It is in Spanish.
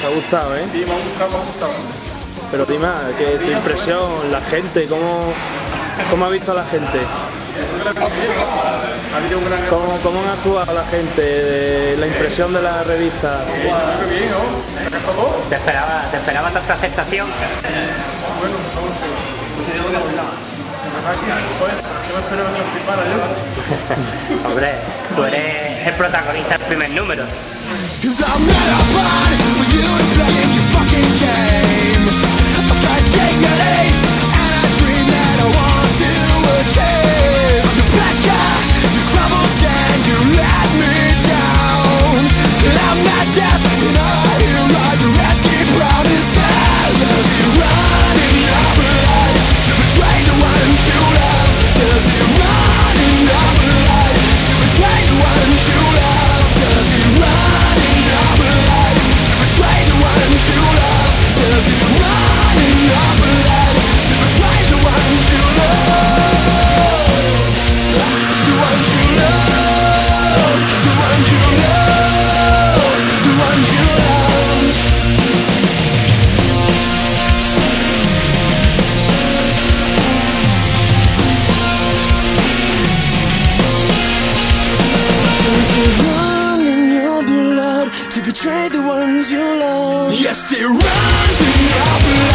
Te ha gustado, ¿eh? Sí, me ha gustado, me ha gustado. Pero dime, ¿qué, tu impresión, la gente, ¿cómo, cómo ha visto a la gente? ¿Cómo, ¿Cómo han actuado la gente? la impresión de la revista. ¿Te esperaba, ¿Te esperaba tanta aceptación? Bueno, Hombre, tú eres el protagonista del primer número. betray the ones you love. Yes, it runs in our blood.